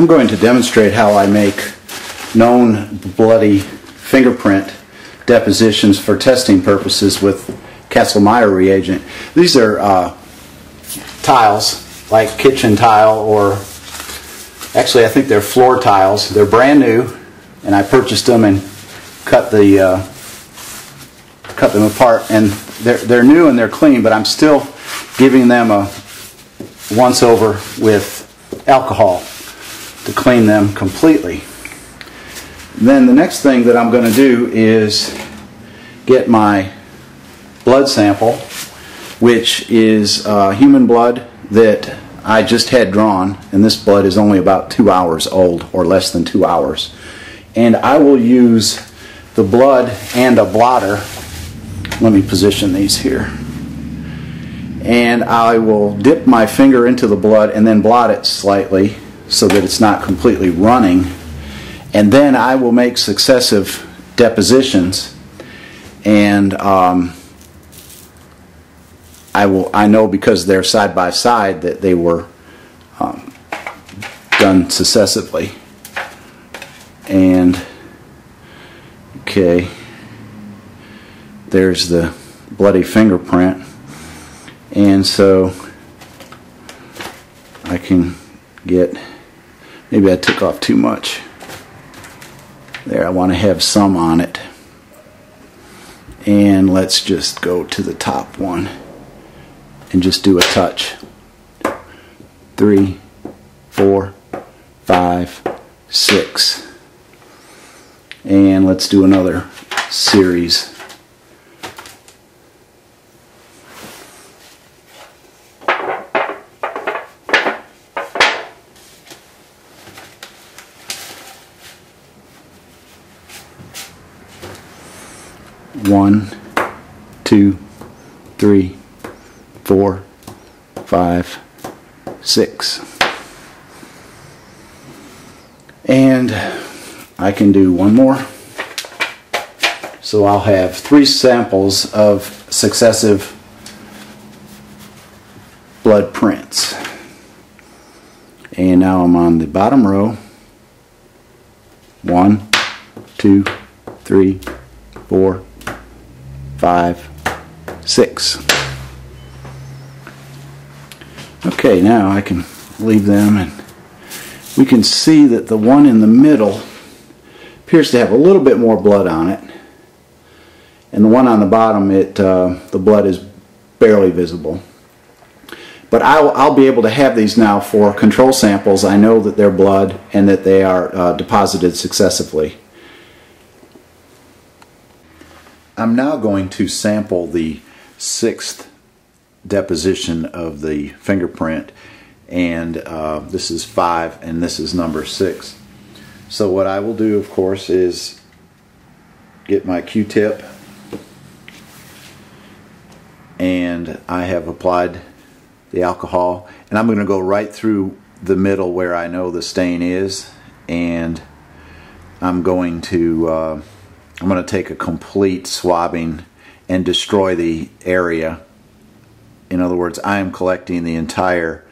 I'm going to demonstrate how I make known bloody fingerprint depositions for testing purposes with Kastle-Meyer reagent. These are uh, tiles, like kitchen tile or actually I think they're floor tiles. They're brand new and I purchased them and cut the uh, cut them apart and they're, they're new and they're clean but I'm still giving them a once over with alcohol to clean them completely. Then the next thing that I'm going to do is get my blood sample, which is uh, human blood that I just had drawn, and this blood is only about two hours old or less than two hours. And I will use the blood and a blotter. Let me position these here. And I will dip my finger into the blood and then blot it slightly so that it's not completely running and then I will make successive depositions, and um, I will. I know because they're side by side that they were um, done successively. And okay, there's the bloody fingerprint, and so I can get. Maybe I took off too much. There, I want to have some on it. And let's just go to the top one and just do a touch. Three, four, five, six. And let's do another series. One, two, three, four, five, six. And I can do one more. So I'll have three samples of successive blood prints. And now I'm on the bottom row. One, two, three, four, five, six. Okay, now I can leave them and we can see that the one in the middle appears to have a little bit more blood on it. And the one on the bottom it uh, the blood is barely visible. But I'll, I'll, be able to have these now for control samples. I know that they're blood and that they are uh, deposited successively I'm now going to sample the sixth deposition of the fingerprint and uh, this is five and this is number six. So what I will do of course is get my q-tip and I have applied the alcohol and I'm going to go right through the middle where I know the stain is and I'm going to uh, I'm going to take a complete swabbing and destroy the area. In other words, I am collecting the entire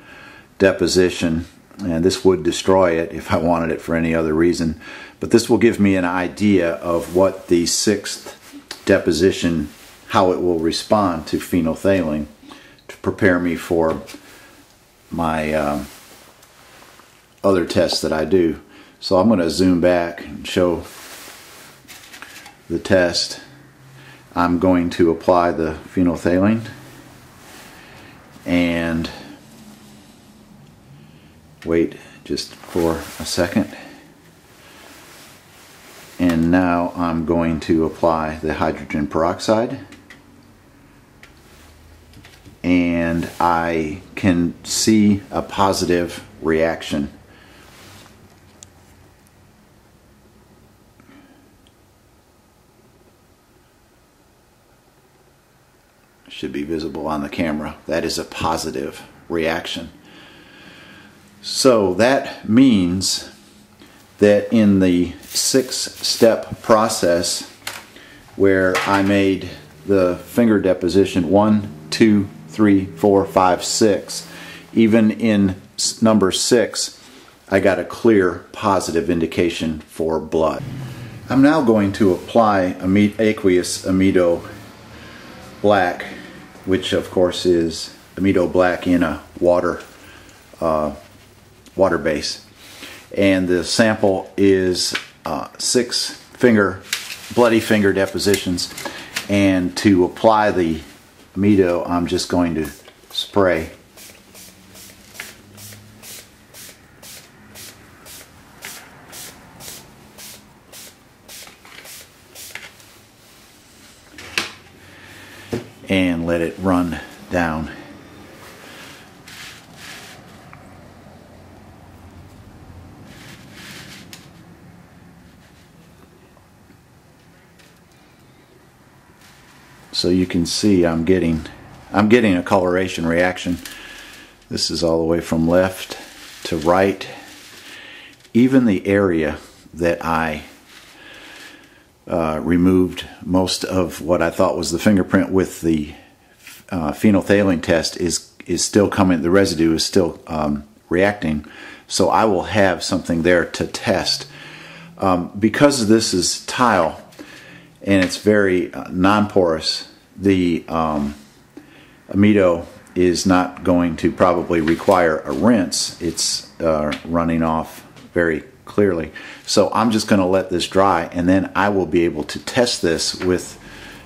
deposition and this would destroy it if I wanted it for any other reason. But this will give me an idea of what the sixth deposition, how it will respond to phenolphthalein to prepare me for my um, other tests that I do. So I'm going to zoom back and show the test, I'm going to apply the phenolphthalein and wait just for a second. And now I'm going to apply the hydrogen peroxide. And I can see a positive reaction should be visible on the camera. That is a positive reaction. So that means that in the six step process where I made the finger deposition one, two, three, four, five, six, even in number six, I got a clear positive indication for blood. I'm now going to apply aqueous amido black, which of course is amido black in a water uh, water base. And the sample is uh, six finger, bloody finger depositions. And to apply the amido, I'm just going to spray and let it run down. So you can see I'm getting I'm getting a coloration reaction. This is all the way from left to right. Even the area that I uh, removed most of what I thought was the fingerprint with the uh, phenolphthalein test is is still coming. The residue is still um, reacting, so I will have something there to test. Um, because this is tile and it's very uh, non-porous, the um, amido is not going to probably require a rinse. It's uh, running off very clearly. So I'm just going to let this dry and then I will be able to test this with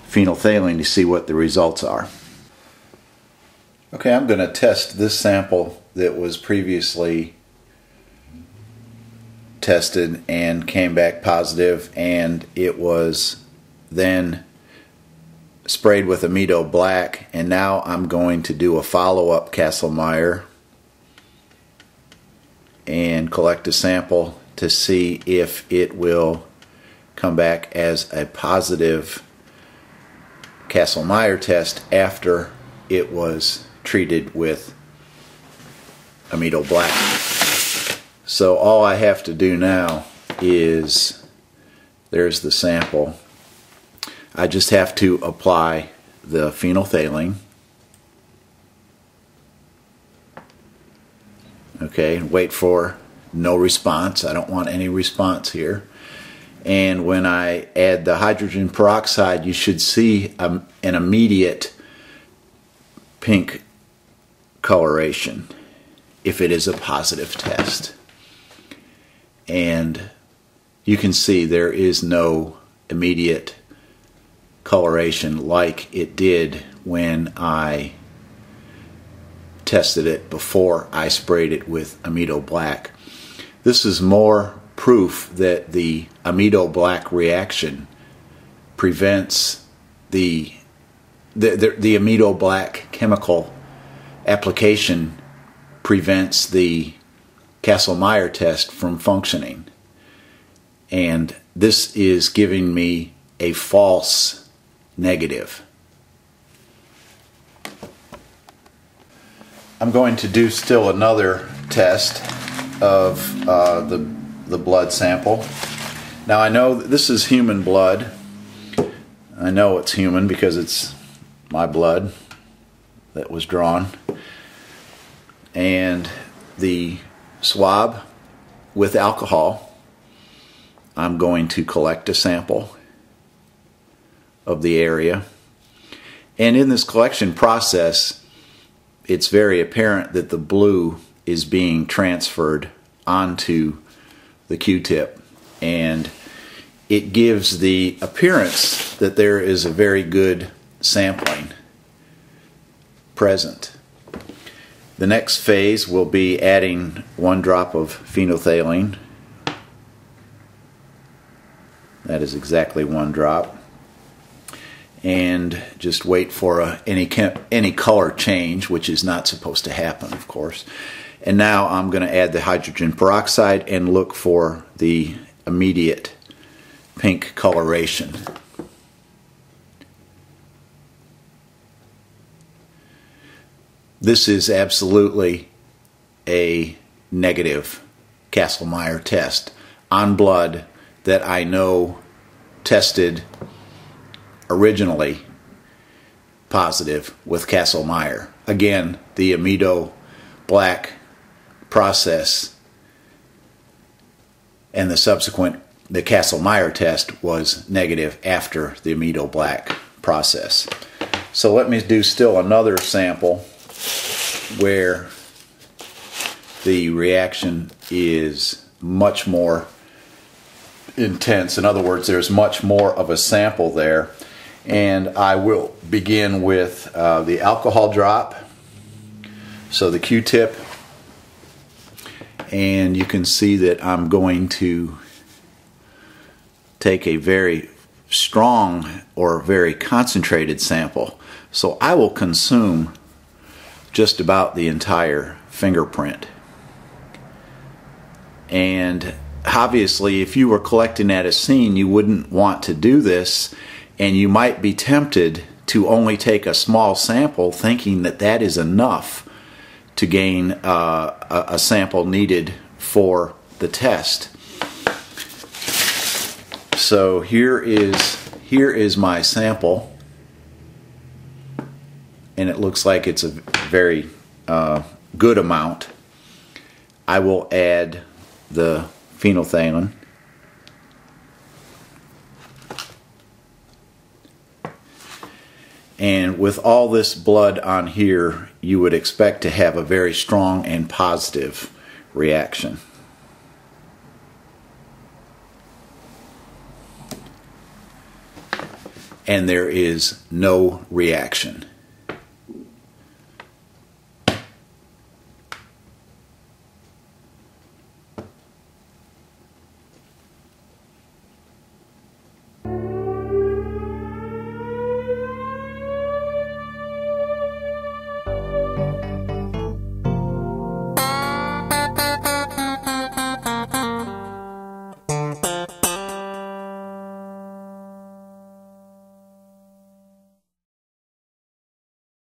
phenolphthalein to see what the results are. Okay, I'm going to test this sample that was previously tested and came back positive and it was then sprayed with Amido Black and now I'm going to do a follow-up Kastle-Meyer and collect a sample to see if it will come back as a positive Kastle-Meyer test after it was treated with Amido Black. So all I have to do now is, there's the sample. I just have to apply the phenolphthalein. Okay, wait for no response. I don't want any response here. And when I add the hydrogen peroxide, you should see um, an immediate pink coloration if it is a positive test. And you can see there is no immediate coloration like it did when I tested it before I sprayed it with Amido Black. This is more proof that the amido black reaction prevents the the, the, the amido black chemical application prevents the Kastle-Meyer test from functioning. And this is giving me a false negative. I'm going to do still another test of uh, the, the blood sample. Now I know this is human blood. I know it's human because it's my blood that was drawn. And the swab with alcohol, I'm going to collect a sample of the area. And in this collection process, it's very apparent that the blue is being transferred onto the Q-tip and it gives the appearance that there is a very good sampling present. The next phase will be adding one drop of phenolphthalein. That is exactly one drop. And just wait for a, any, any color change, which is not supposed to happen, of course. And now I'm going to add the hydrogen peroxide and look for the immediate pink coloration. This is absolutely a negative Kastle-Meyer test on blood that I know tested originally positive with Kastle-Meyer. Again, the amido black process and the subsequent the Kastle-Meyer test was negative after the amido black process. So let me do still another sample where the reaction is much more intense. In other words, there's much more of a sample there. And I will begin with uh, the alcohol drop. So the Q-tip. And you can see that I'm going to take a very strong or very concentrated sample. So I will consume just about the entire fingerprint. And obviously, if you were collecting at a scene, you wouldn't want to do this, and you might be tempted to only take a small sample, thinking that that is enough to gain uh, a, a sample needed for the test. So here is here is my sample, and it looks like it's a very uh, good amount. I will add the phenolphthalein. And with all this blood on here, you would expect to have a very strong and positive reaction. And there is no reaction.